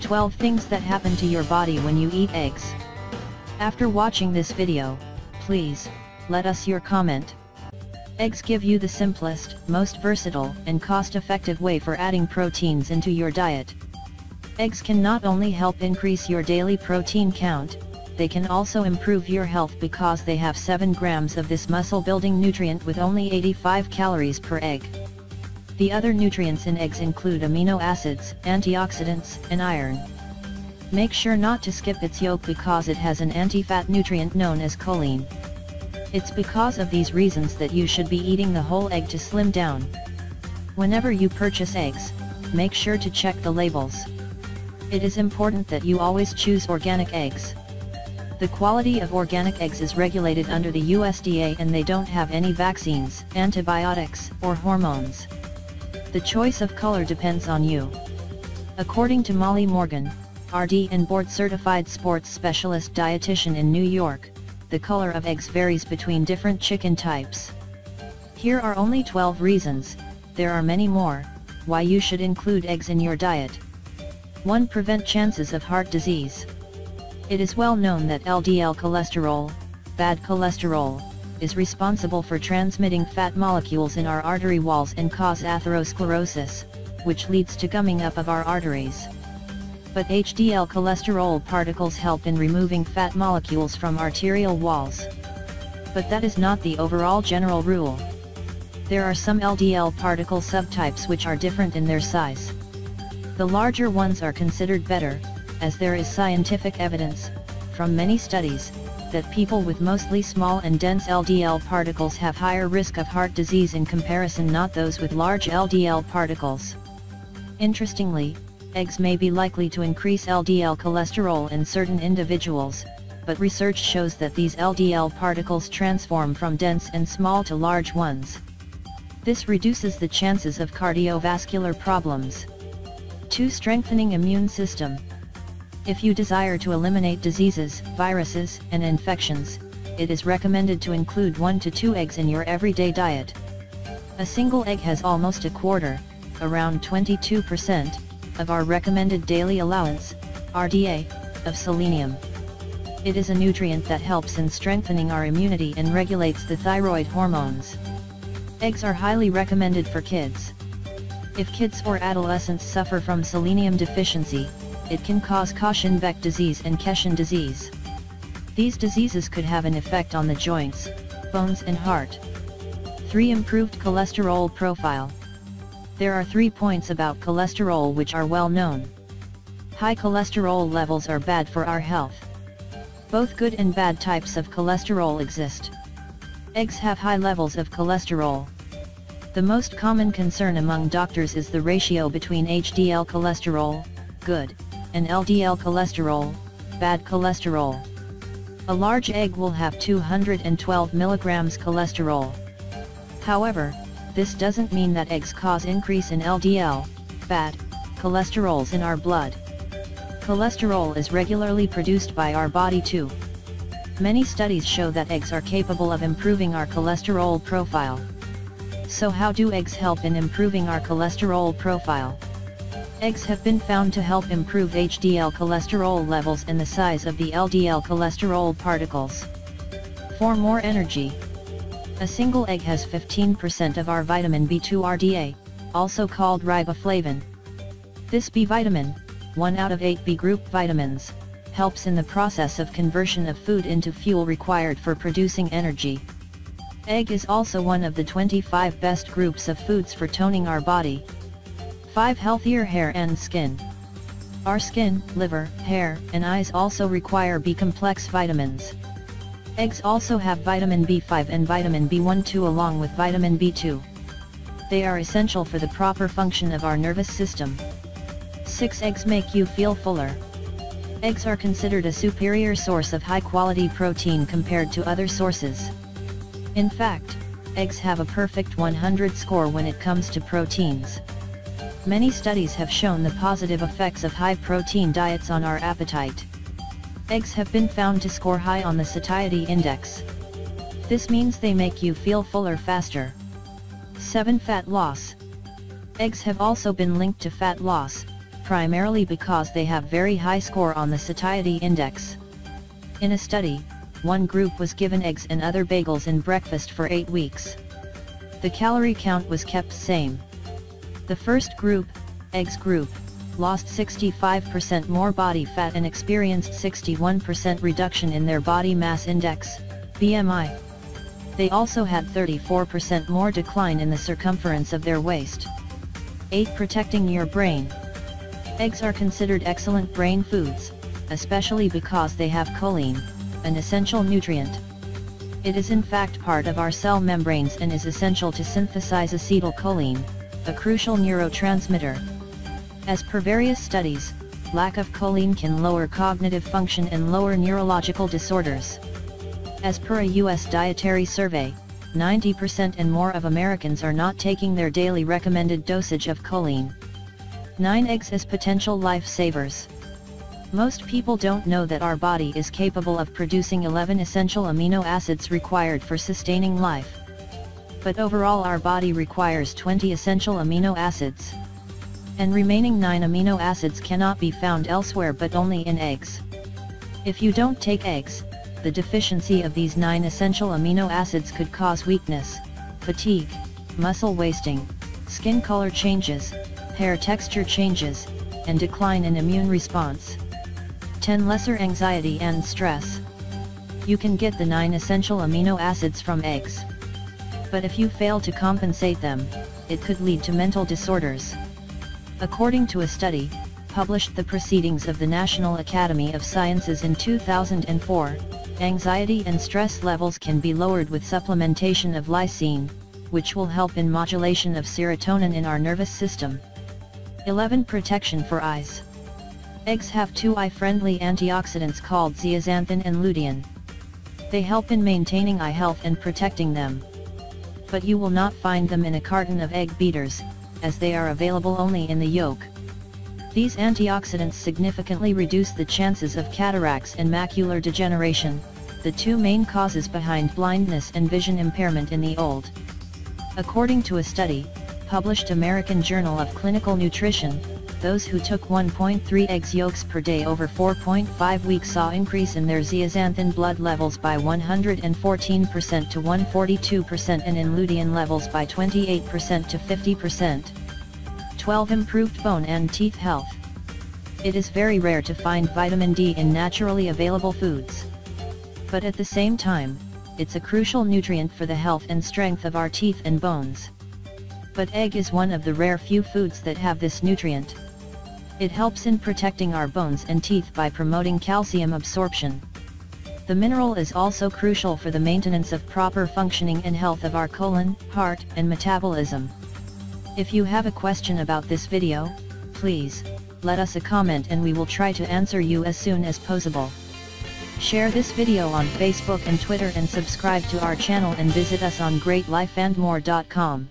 12 things that happen to your body when you eat eggs. After watching this video, please, let us your comment. Eggs give you the simplest, most versatile, and cost-effective way for adding proteins into your diet. Eggs can not only help increase your daily protein count, they can also improve your health because they have 7 grams of this muscle-building nutrient with only 85 calories per egg. The other nutrients in eggs include amino acids, antioxidants, and iron. Make sure not to skip its yolk because it has an anti-fat nutrient known as choline. It's because of these reasons that you should be eating the whole egg to slim down. Whenever you purchase eggs, make sure to check the labels. It is important that you always choose organic eggs. The quality of organic eggs is regulated under the USDA and they don't have any vaccines, antibiotics, or hormones. The choice of color depends on you. According to Molly Morgan, RD and board certified sports specialist dietitian in New York, the color of eggs varies between different chicken types. Here are only 12 reasons, there are many more, why you should include eggs in your diet. 1. Prevent chances of heart disease. It is well known that LDL cholesterol, bad cholesterol, is responsible for transmitting fat molecules in our artery walls and cause atherosclerosis, which leads to gumming up of our arteries but HDL cholesterol particles help in removing fat molecules from arterial walls. But that is not the overall general rule. There are some LDL particle subtypes which are different in their size. The larger ones are considered better, as there is scientific evidence, from many studies, that people with mostly small and dense LDL particles have higher risk of heart disease in comparison not those with large LDL particles. Interestingly, eggs may be likely to increase LDL cholesterol in certain individuals, but research shows that these LDL particles transform from dense and small to large ones. This reduces the chances of cardiovascular problems. 2. Strengthening immune system. If you desire to eliminate diseases, viruses, and infections, it is recommended to include 1 to 2 eggs in your everyday diet. A single egg has almost a quarter, around 22%, of our recommended daily allowance, RDA, of selenium. It is a nutrient that helps in strengthening our immunity and regulates the thyroid hormones. Eggs are highly recommended for kids. If kids or adolescents suffer from selenium deficiency, it can cause Kashin-Beck disease and Keshan disease. These diseases could have an effect on the joints, bones and heart. 3. Improved cholesterol profile. There are three points about cholesterol which are well known. High cholesterol levels are bad for our health. Both good and bad types of cholesterol exist. Eggs have high levels of cholesterol. The most common concern among doctors is the ratio between HDL cholesterol, good, and LDL cholesterol, bad cholesterol. A large egg will have 212 mg cholesterol. However, this doesn't mean that eggs cause increase in LDL, bad, cholesterols in our blood. Cholesterol is regularly produced by our body too. Many studies show that eggs are capable of improving our cholesterol profile. So how do eggs help in improving our cholesterol profile? Eggs have been found to help improve HDL cholesterol levels and the size of the LDL cholesterol particles. For more energy, a single egg has 15% of our vitamin B2 RDA, also called riboflavin. This B vitamin, one out of 8 B group vitamins, helps in the process of conversion of food into fuel required for producing energy. Egg is also one of the 25 best groups of foods for toning our body. 5. Healthier hair and skin. Our skin, liver, hair, and eyes also require B-complex vitamins. Eggs also have vitamin B5 and vitamin B12 along with vitamin B2. They are essential for the proper function of our nervous system. 6 eggs make you feel fuller. Eggs are considered a superior source of high-quality protein compared to other sources. In fact, eggs have a perfect 100 score when it comes to proteins. Many studies have shown the positive effects of high-protein diets on our appetite. Eggs have been found to score high on the satiety index. This means they make you feel fuller faster. 7. Fat loss. Eggs have also been linked to fat loss, primarily because they have very high score on the satiety index. In a study, one group was given eggs and other bagels in breakfast for 8 weeks. The calorie count was kept same. The first group, eggs group, lost 65% more body fat and experienced 61% reduction in their body mass index, BMI. They also had 34% more decline in the circumference of their waist. 8. Protecting your brain. Eggs are considered excellent brain foods, especially because they have choline, an essential nutrient. It is in fact part of our cell membranes and is essential to synthesize acetylcholine, a crucial neurotransmitter. As per various studies, lack of choline can lower cognitive function and lower neurological disorders. As per a U.S. dietary survey, 90% and more of Americans are not taking their daily recommended dosage of choline. 9 eggs as potential lifesavers. Most people don't know that our body is capable of producing 11 essential amino acids required for sustaining life. But overall our body requires 20 essential amino acids. And remaining 9 amino acids cannot be found elsewhere but only in eggs. If you don't take eggs, the deficiency of these 9 essential amino acids could cause weakness, fatigue, muscle wasting, skin color changes, hair texture changes, and decline in immune response. 10 Lesser anxiety and stress. You can get the 9 essential amino acids from eggs. But if you fail to compensate them, it could lead to mental disorders. According to a study, published the Proceedings of the National Academy of Sciences in 2004, Anxiety and stress levels can be lowered with supplementation of lysine, which will help in modulation of serotonin in our nervous system. 11. Protection for eyes. Eggs have two eye-friendly antioxidants called zeaxanthin and lutein. They help in maintaining eye health and protecting them. But you will not find them in a carton of egg beaters, as they are available only in the yolk. These antioxidants significantly reduce the chances of cataracts and macular degeneration, the two main causes behind blindness and vision impairment in the old. According to a study, published American Journal of Clinical Nutrition, those who took 1.3 eggs yolks per day over 4.5 weeks saw increase in their zeaxanthin blood levels by 114% to 142% and in lutein levels by 28% to 50%. 12 Improved bone and teeth health. It is very rare to find vitamin D in naturally available foods. But at the same time, it's a crucial nutrient for the health and strength of our teeth and bones. But egg is one of the rare few foods that have this nutrient. It helps in protecting our bones and teeth by promoting calcium absorption. The mineral is also crucial for the maintenance of proper functioning and health of our colon, heart, and metabolism. If you have a question about this video, please, let us a comment and we will try to answer you as soon as possible. Share this video on Facebook and Twitter and subscribe to our channel and visit us on greatlifeandmore.com.